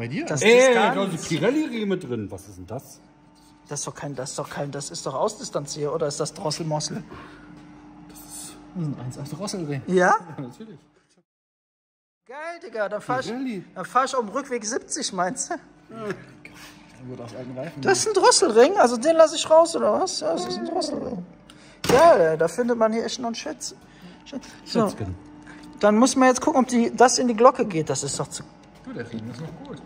Bei dir? Das, Ey, ist gar da ist nichts. die Pirelli-Rieme drin. Was ist denn das? das ist doch kein, das ist doch kein, das ist doch Ausdistanzier, oder ist das Drosselmossel? ein 1,8 Rosselring. Ja? Ja, natürlich. Geil, Digga, dann fahr ich, fahr ich auf dem Rückweg 70, meinst du? Wurde aus alten Reifen. Das ist ein Drosselring, also den lasse ich raus, oder was? Ja, das ist ein Drosselring. Geil, da findet man hier echt noch einen Schätz. Schätz. So, Schätzchen. dann muss man jetzt gucken, ob die, das in die Glocke geht. Das ist doch zu. Du, der Riemen ist noch gut.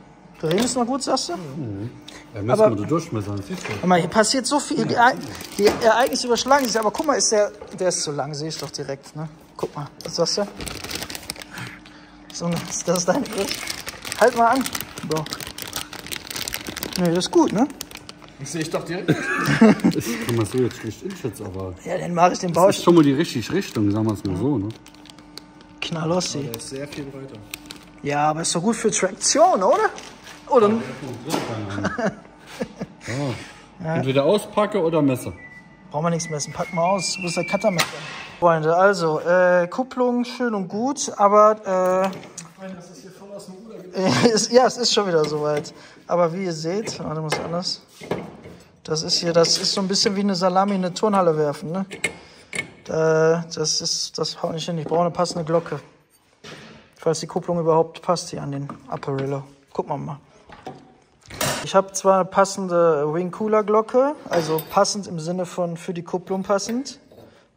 Der Ring ist noch gut, sagst du? Ja, müssen Aber- wir durchmessern. Siehst du? Guck mal, hier passiert so viel. Die, die Ereignisse überschlagen sich. Aber guck mal, ist der, der ist zu lang, sehe ich doch direkt. Ne? Guck mal, was sagst du? So, das ist dein Griff. Halt mal an. So. Nee, das ist gut, ne? Das sehe ich doch direkt. Das kann man so jetzt schlecht einschätzen, aber Ja, den mache ich, den baue das ist schon mal die richtige Richtung, sagen wir es mal so. Ne? knallossi. Der ist sehr viel breiter. Ja, aber ist doch gut für Traktion, oder? Oder? Entweder auspacke oder messe. Brauchen wir nichts messen. Pack mal aus. Wo ist der Cuttermesser? Freunde, also, äh, Kupplung schön und gut, aber, äh, ist, ja, es ist schon wieder soweit. Aber wie ihr seht, warte mal, ist anders. Das ist hier, das ist so ein bisschen wie eine Salami in eine Turnhalle werfen, ne? Da, das ist, das haut nicht hin. Ich brauche eine passende Glocke. Falls die Kupplung überhaupt passt hier an den Apparillo. Gucken wir mal. Ich habe zwar eine passende Wing Cooler Glocke, also passend im Sinne von für die Kupplung passend.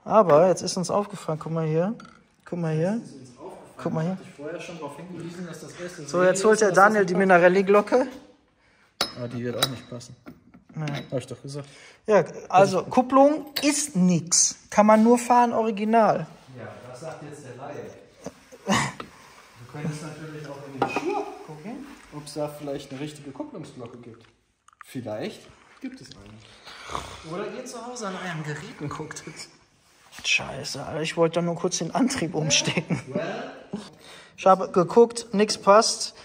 Aber jetzt ist uns aufgefallen, guck mal hier. Guck mal hier. Guck mal hier. So, jetzt holt der Daniel die Minarelli Glocke. Aber die wird auch nicht passen. Nee. Hab ich doch gesagt. Ja, also Kupplung ist nix. Kann man nur fahren original. Ja, das sagt jetzt der Laie. Du könntest natürlich auch in den Schuh gucken, ob es da vielleicht eine richtige Kupplungsglocke gibt. Vielleicht gibt es eine. Oder ihr zu Hause an euren Geräten guckt. Scheiße, Alter, ich wollte doch nur kurz den Antrieb umstecken. Ich habe geguckt, nichts passt.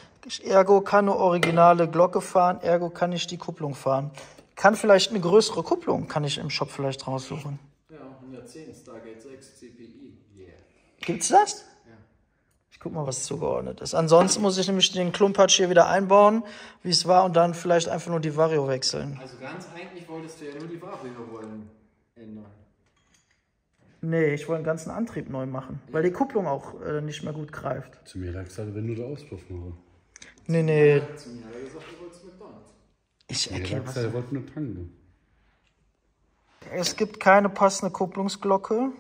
Ergo kann nur originale Glocke fahren, ergo kann ich die Kupplung fahren. Kann vielleicht eine größere Kupplung, kann ich im Shop vielleicht raussuchen. Ja, 110 Stargate 6 CPI. Yeah. Gibt's das? Ich guck mal, was zugeordnet ist. Ansonsten muss ich nämlich den Klumpatsch hier wieder einbauen, wie es war, und dann vielleicht einfach nur die Vario wechseln. Also ganz eigentlich wolltest du ja nur die Vario-Rollen ändern. Nee, ich wollte den ganzen Antrieb neu machen, weil die Kupplung auch äh, nicht mehr gut greift. Zu mir hat gesagt, wenn du den Auspuff machst. Nee, nee, Zu mir hat er gesagt, du wolltest McDonalds. ich Er hat erkenne was. gesagt, er wollte nur tanken. Es gibt keine passende Kupplungsglocke.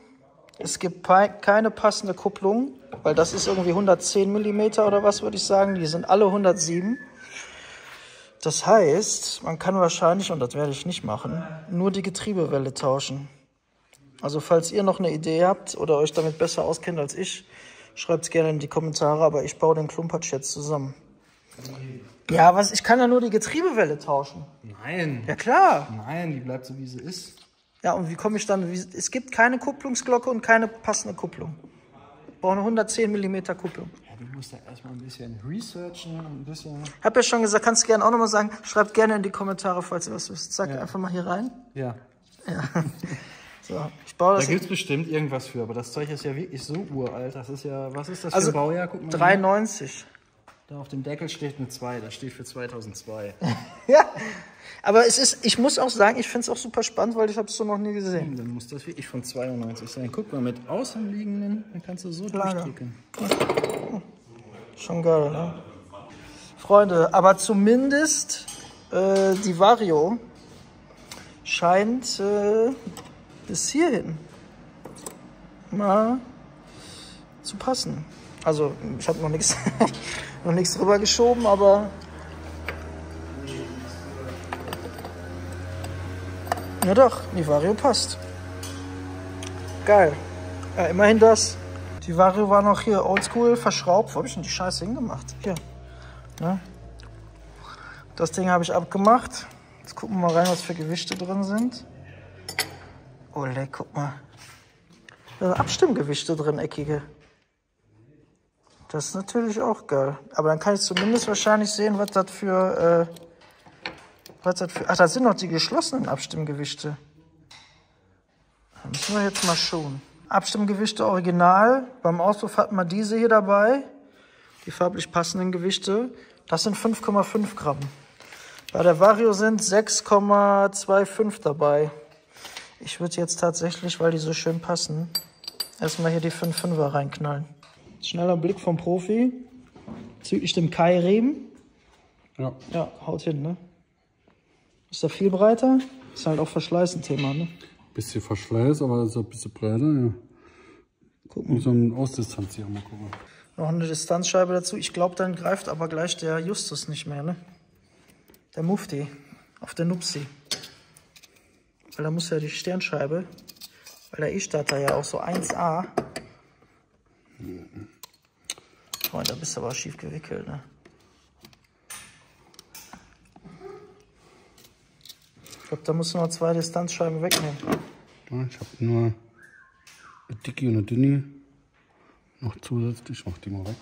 Es gibt keine passende Kupplung, weil das ist irgendwie 110 mm oder was würde ich sagen. Die sind alle 107. Das heißt, man kann wahrscheinlich, und das werde ich nicht machen, nur die Getriebewelle tauschen. Also falls ihr noch eine Idee habt oder euch damit besser auskennt als ich, schreibt es gerne in die Kommentare, aber ich baue den Klumpatsch jetzt zusammen. Ja, was? Ich kann ja nur die Getriebewelle tauschen. Nein. Ja klar. Nein, die bleibt so wie sie ist. Ja, und wie komme ich dann? Es gibt keine Kupplungsglocke und keine passende Kupplung. Ich brauche eine 110 mm Kupplung. Ja, du musst da erstmal ein bisschen researchen ein bisschen. Hab ja schon gesagt, kannst du gerne auch nochmal sagen. Schreibt gerne in die Kommentare, falls ihr was wisst. Zack, einfach mal hier rein. Ja. So, ich baue Da das gibt es bestimmt irgendwas für, aber das Zeug ist ja wirklich so uralt. Das ist ja, was ist das für Also ein Baujahr? Guck mal. hier. 93. Da auf dem Deckel steht eine 2, das steht für 2002. Ja, aber es ist, ich muss auch sagen, ich finde es auch super spannend, weil ich habe es so noch nie gesehen. Dann muss das wirklich von 92 sein. Guck mal, mit außenliegenden, dann kannst du so Lager. durchdrücken. Schon geil, ne? Freunde, aber zumindest äh, die Vario scheint äh, bis hierhin mal zu passen. Also ich habe noch nichts noch nichts drüber geschoben, aber ja doch, die Vario passt. Geil. Ja, immerhin das. Die Vario war noch hier oldschool verschraubt. Wo habe ich denn die Scheiße hingemacht? Hier. Ne? Das Ding habe ich abgemacht. Jetzt gucken wir mal rein, was für Gewichte drin sind. Oh, leck, guck mal. Da sind Abstimmgewichte drin, eckige. Das ist natürlich auch geil. Aber dann kann ich zumindest wahrscheinlich sehen, was das für. Äh, was das für. Ach, das sind noch die geschlossenen Abstimmgewichte. Da müssen wir jetzt mal schauen. Abstimmgewichte original. Beim Auspuff hatten wir diese hier dabei. Die farblich passenden Gewichte. Das sind 5,5 Gramm. Bei der Vario sind 6,25 dabei. Ich würde jetzt tatsächlich, weil die so schön passen, erstmal hier die 5,5er reinknallen. Schneller Blick vom Profi. Bezüglich dem Kai-Riemen. Ja. Ja, haut hin, ne? Ist da viel breiter? Ist halt auch Verschleiß ein Thema, ne? Bisschen Verschleiß, aber ist ein bisschen breiter, ja. Gucken. So ein Ausdistanzierer mal gucken. Noch eine Distanzscheibe dazu. Ich glaube, dann greift aber gleich der Justus nicht mehr, ne? Der Mufti auf der Nupsi. Weil da muss ja die Sternscheibe, weil der E-Starter ja auch so 1A. Oh, da bist du aber schief gewickelt, ne? Ich glaube, da musst du noch zwei Distanzscheiben wegnehmen. Ja, ich habe nur eine dicke und eine dünne. Noch zusätzlich, mach die mal weg.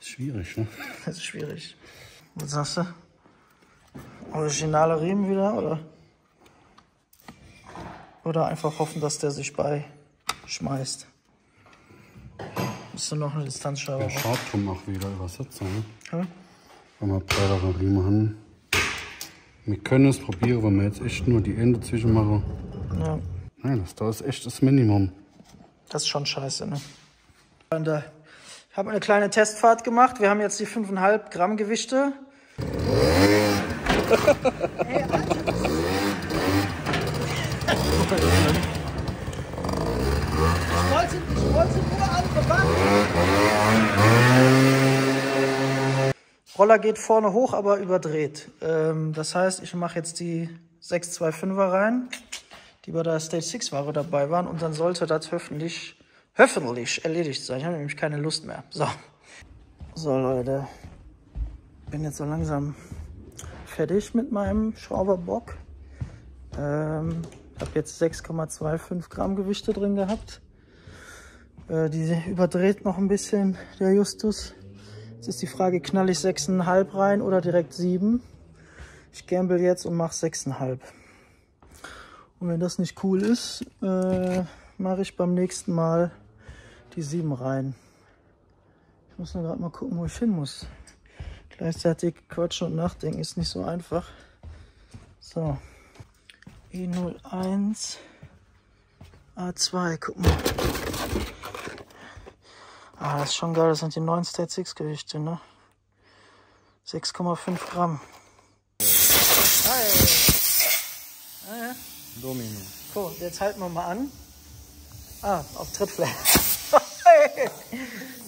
Ist schwierig, ne? Das ist schwierig. Was sagst du? Originale Riemen wieder, oder? Oder einfach hoffen, dass der sich bei schmeißt. Musst du noch eine Distanzscheibe Der? Schabturm auch wieder übersetzen, ne? Hm? Wenn wir Riemen haben. Wir können es probieren, wenn wir jetzt echt nur die Ende zwischen machen. Ja, Nein, das da ist echt das Minimum. das ist schon scheiße, ne? Und, äh, ich habe eine kleine Testfahrt gemacht. Wir haben jetzt die 5,5 Gramm Gewichte. Ich wollte, ich wollte nur andere Roller geht vorne hoch, aber überdreht. Ähm, das heißt, ich mache jetzt die 625er rein, die bei der Stage 6 Ware dabei waren. Und dann sollte das hoffentlich, hoffentlich erledigt sein. Ich habe nämlich keine Lust mehr. So. So, Leute. Bin jetzt so langsam fertig mit meinem Schrauberbock. Ähm, habe jetzt 6,25 Gramm Gewichte drin gehabt. Äh, die überdreht noch ein bisschen, der Justus. Jetzt ist die Frage, knall ich 6,5 rein oder direkt 7? Ich gamble jetzt und mache 6,5. Und wenn das nicht cool ist, äh, mache ich beim nächsten Mal die 7 rein. Ich muss nur gerade mal gucken, wo ich hin muss. Gleichzeitig quatschen und nachdenken ist nicht so einfach. So. E01 A2, guck mal. Ah, das ist schon geil. Das sind die neuen State 6 Gewichte, ne? 6,5 Gramm. Hi. Domino. Cool, jetzt halten wir mal an. Ah, auf Trittfläche.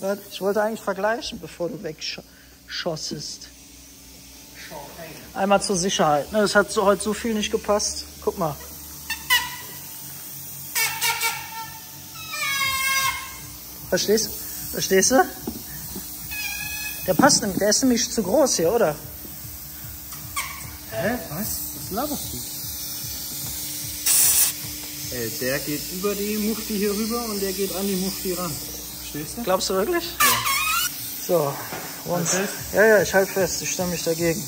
Warte, ich wollte eigentlich vergleichen, bevor du wegschossest. Einmal zur Sicherheit. Ne, das hat so, heute so viel nicht gepasst. Guck mal. Verstehst, verstehst du? Der passt nämlich, der ist nämlich zu groß hier, oder? Hä? Was? Was laberst du? Äh, der geht über die Mufti hier rüber und der geht an die Mufti ran. Verstehst du? Glaubst du wirklich? Ja. So, und, fest? ja, ja, ich halte fest, ich stelle mich dagegen.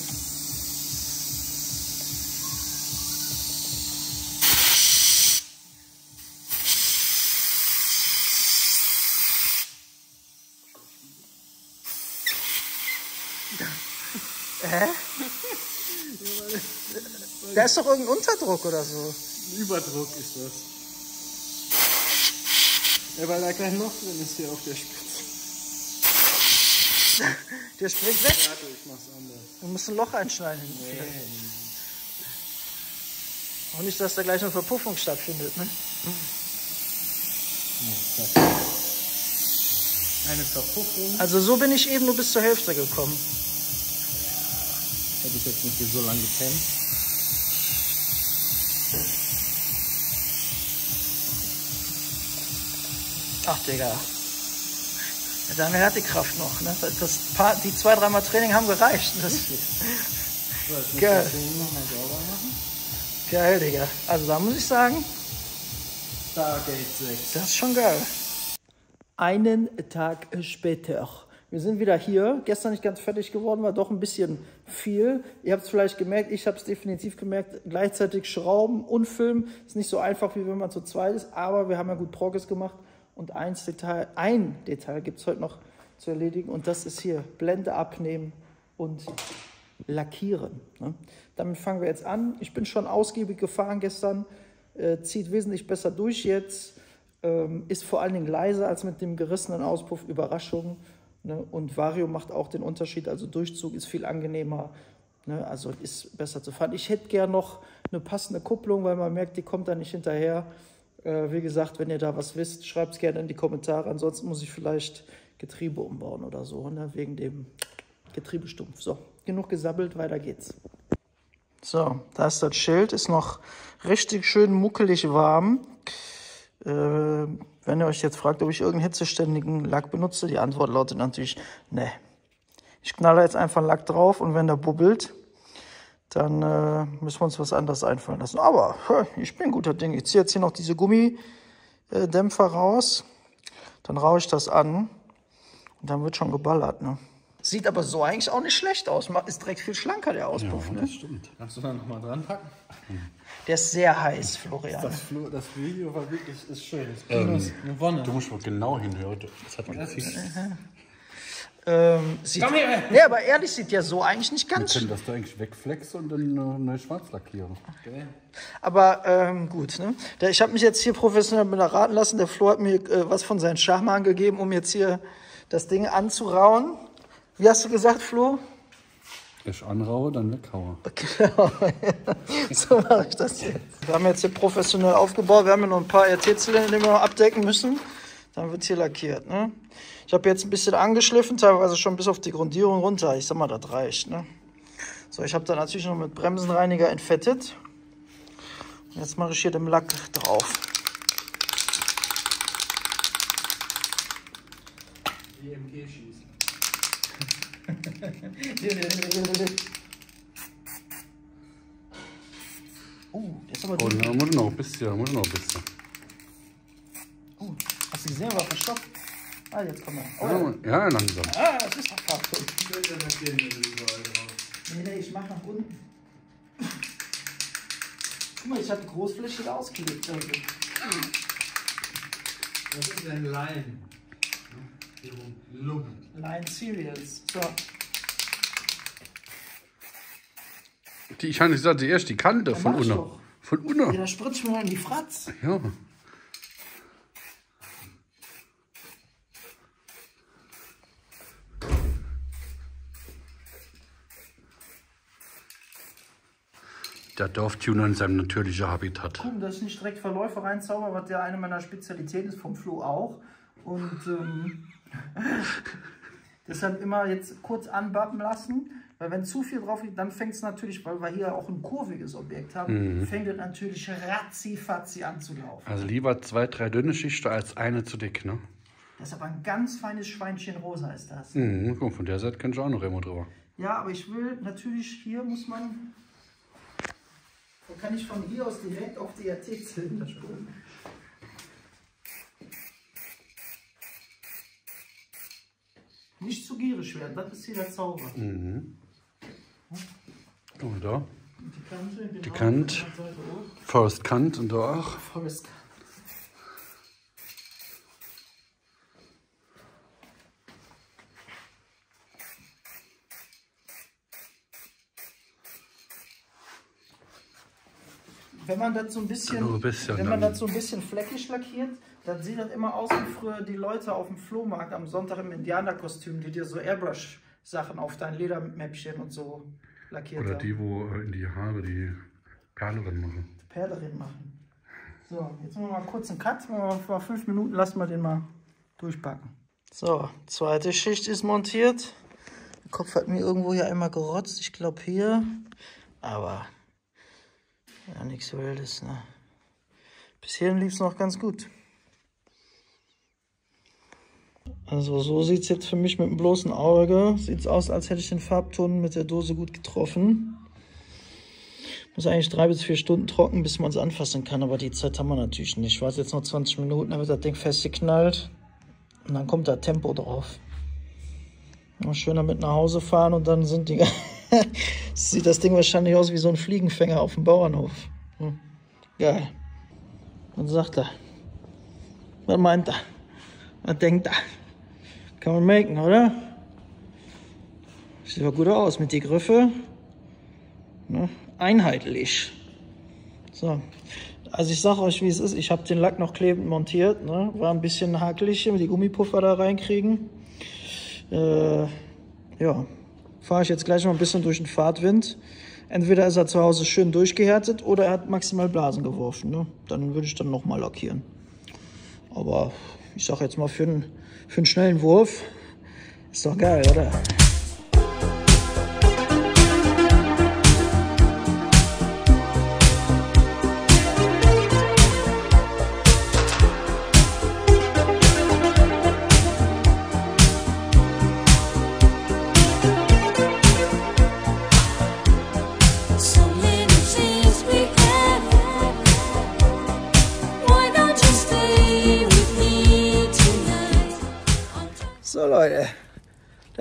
Hä? Da ist doch irgendein Unterdruck oder so. Überdruck ist das. Ja, weil da kein Loch drin ist hier auf der Spitze. Der springt weg. Warte, ich mach's anders. Du musst ein Loch einschneiden. Auch nicht, dass da gleich eine Verpuffung stattfindet, ne? Eine Verpuffung. Also so bin ich eben nur bis zur Hälfte gekommen. Hätte ich jetzt nicht hier so lange gepennt. Ach, Digga. Der Daniel hat die Kraft noch, ne? Das, paar, die zwei, dreimal Training haben gereicht. Das, So, Geil. geil, Digga. Also da muss ich sagen, Stargate 6. das ist schon geil. Einen Tag später. Wir sind wieder hier. Gestern nicht ganz fertig geworden, war doch ein bisschen viel. Ihr habt es vielleicht gemerkt, ich habe es definitiv gemerkt. Gleichzeitig Schrauben und Filmen ist nicht so einfach, wie wenn man zu zweit ist. Aber wir haben ja gut Progress gemacht Und eins Detail, ein Detail gibt es heute noch zu erledigen und das ist hier Blende abnehmen und lackieren. Ne? Damit fangen wir jetzt an. Ich bin schon ausgiebig gefahren gestern, äh, zieht wesentlich besser durch jetzt, ähm, ist vor allen Dingen leiser als mit dem gerissenen Auspuff. Überraschung. Ne? Und Vario macht auch den Unterschied, also Durchzug ist viel angenehmer. Ne? Also ist besser zu fahren. Ich hätte gern noch eine passende Kupplung, weil man merkt, die kommt da nicht hinterher. Äh, wie gesagt, wenn ihr da was wisst, schreibt es gerne in die Kommentare. Ansonsten muss ich vielleicht Getriebe umbauen oder so, ne? wegen dem Getriebestumpf. So, genug gesabbelt, weiter geht's. So, da ist das Schild, ist noch richtig schön muckelig warm. Äh, wenn ihr euch jetzt fragt, ob ich irgendeinen hitzeständigen Lack benutze, die Antwort lautet natürlich, ne. Ich knalle jetzt einfach Lack drauf und wenn der bubbelt, dann äh, müssen wir uns was anderes einfallen lassen. Aber ich bin guter Ding. Ich ziehe jetzt hier noch diese Gummidämpfer raus, dann raue ich das an und dann wird schon geballert. Ne? Sieht aber so eigentlich auch nicht schlecht aus. Ist direkt viel schlanker, der Auspuff. Ja, ne? das stimmt. Kannst du da nochmal dran packen? Der ist sehr heiß, Florian. Das, Flo- das Video war wirklich ist schön. Das Ähm, ist eine Wonne. Du musst mal genau hinhören. Das hat man Ähm, sieht, Komm her! Nee, aber ehrlich sieht ja so eigentlich nicht Wir ganz. können das da eigentlich wegflexen und dann äh, neu schwarz lackieren. Aber ähm, gut, ne? Der, ich habe mich jetzt hier professionell beraten lassen. Der Flo hat mir äh, was von seinen Schachmann gegeben, um jetzt hier das Ding anzurauen. Wie hast du gesagt, Flo? Ich anraue, dann weghaue. Genau. so mache ich das jetzt. Wir haben jetzt hier professionell aufgebaut. Wir haben hier noch ein paar RT-Zylinder, die wir noch abdecken müssen. Dann wird hier lackiert. Ne? Ich habe jetzt ein bisschen angeschliffen, teilweise schon bis auf die Grundierung runter. Ich sag mal, das reicht. Ne? So, ich habe da natürlich noch mit Bremsenreiniger entfettet. Und Jetzt mache ich hier den Lack drauf. EMG schießen. Oh, der ist aber Oh, na, muss noch ein bisschen, muss noch ein bisschen. Oh, hast du gesehen, war verstopft? Ah, jetzt kommt er. Oh, Ja, ja, langsam. ah, das ist verkauft. Ich will ja nicht gehen, wenn du überall drauf. Nee, nee, ich mach nach unten. Guck mal, ich habe großflächig ausgelegt. Also. Was ist denn Line? Line Cereals. So. Die, ich habe gesagt, erst die Kante von mach ich unten. Von Ja, unten. da spritzt mir mal in die Fratz. Ja. Der Dorftuner in seinem natürlichen Habitat. Gucken, dass ich nicht direkt Verläufe reinzauber, was ja eine meiner Spezialitäten ist, vom Flo auch. Und ähm, deshalb immer jetzt kurz anbappen lassen, weil wenn zu viel drauf liegt, dann fängt es natürlich, weil wir hier auch ein kurviges Objekt haben, fängt es natürlich ratzi-fatzi an zu laufen. Also lieber zwei, drei dünne Schichten als eine zu dick, ne? Das ist aber ein ganz feines Schweinchen rosa ist das. Mhm, guck, von der Seite kann ich auch noch immer drüber. Ja, aber ich will natürlich, hier muss man, da kann ich von hier aus direkt auf die RT-Zylinder spulen. Nicht zu gierig werden, das ist hier der Zauber. Guck mal da. Die Kante, genau, Die hoch. Forest Kant und da auch. Forest Gump. Wenn man das so ein bisschen, ein bisschen, wenn man das so ein bisschen fleckig lackiert, dann sieht das immer aus wie früher die Leute auf dem Flohmarkt am Sonntag im Indianerkostüm, die dir so Airbrush-Sachen auf dein Ledermäppchen und so lackiert Oder haben. die, wo in die Haare die Perle drin machen. Perlerin machen. So, jetzt machen wir mal kurz einen Cut. Machen wir mal fünf Minuten, lassen wir den mal durchpacken. So, zweite Schicht ist montiert. Der Kopf hat mir irgendwo hier einmal gerotzt. Ich glaube hier. Aber ja, nichts Wildes. Ne? Bis hierhin lief es noch ganz gut. Also so sieht es jetzt für mich mit dem bloßen Auge. Sieht es aus, als hätte ich den Farbton mit der Dose gut getroffen. Muss eigentlich drei bis vier Stunden trocken, bis man es anfassen kann, aber die Zeit haben wir natürlich nicht. Ich warte jetzt noch 20 Minuten, dann wird das Ding festgeknallt und dann kommt da Tempo drauf. Mal schön damit nach Hause fahren und dann sind die. Sieht das Ding wahrscheinlich aus wie so ein Fliegenfänger auf dem Bauernhof. Hm. Geil. Was sagt er? Was meint er? Man denkt, ah, kann man machen, oder? Sieht aber gut aus mit die Griffe. Ne? Einheitlich. So. Also ich sag euch, wie es ist. Ich habe den Lack noch klebend montiert. Ne? War ein bisschen hakelig, die Gummipuffer da reinkriegen. Äh, ja, fahre ich jetzt gleich mal ein bisschen durch den Fahrtwind. Entweder ist er zu Hause schön durchgehärtet oder er hat maximal Blasen geworfen. Ne? Dann würde ich dann nochmal lackieren. Aber ich sag jetzt mal, für einen, für einen schnellen Wurf ist doch geil, oder?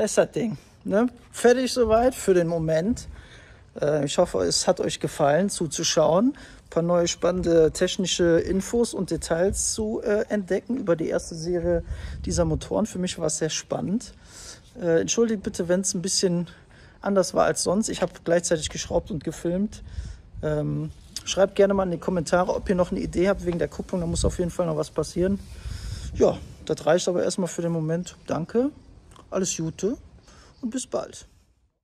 Ist das Ding. Ne? Fertig soweit für den Moment. Äh, ich hoffe, es hat euch gefallen zuzuschauen. Ein paar neue spannende technische Infos und Details zu äh, entdecken über die erste Serie dieser Motoren. Für mich war es sehr spannend. Äh, entschuldigt bitte, wenn es ein bisschen anders war als sonst. Ich habe gleichzeitig geschraubt und gefilmt. Ähm, schreibt gerne mal in die Kommentare, ob ihr noch eine Idee habt wegen der Kupplung. Da muss auf jeden Fall noch was passieren. Ja, das reicht aber erstmal für den Moment. Danke, alles Gute und bis bald.